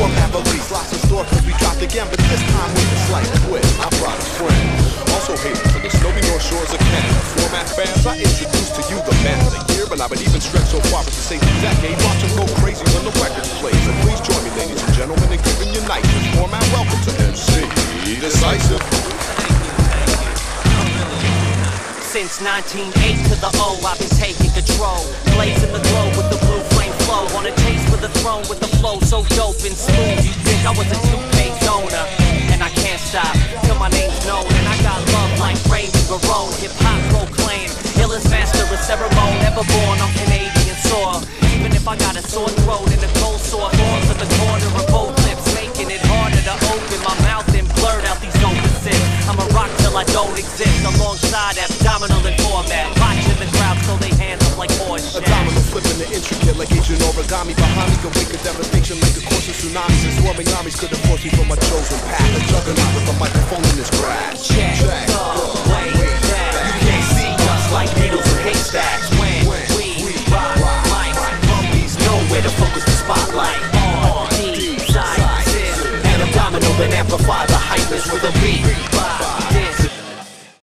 format release, lots in store cause we dropped again, but this time with a slight twist. I brought a friend, also hating from the snowy north shores of Canada. Format fans, I introduce to you the man of the year, but I would even stretch so far as to say the decade. Watch go crazy when the record plays. And please join me, ladies and gentlemen, in giving you night. Format, welcome to MC D-Sisive. Since 1908 to the O, I've been taking control. Blazing the glow with the so dope and smooth. You think I was a two-page donor? And I can't stop till my name's known. And I got love like Raymond Barone. Hip hop proclaimed. Illest master of ceremony. Ever born on Canadian soil. Even if I got a sore throat and a cold sore thorns in the corner of both lips. Making it harder to open my mouth and blurt out these opposites. I'm a rock till I don't exist. Alongside abdominal origami behind me can wake a devastation like a course of tsunamis and swarming armies could have forced me from my chosen path. A juggernaut with a microphone in his grasp. Check, Check the way back. You can't see us like needles in haystacks. When, when we, we rock, rock like mummies, nowhere to focus the spotlight on these sides. And abdominal and amplify the hypeness with a beat.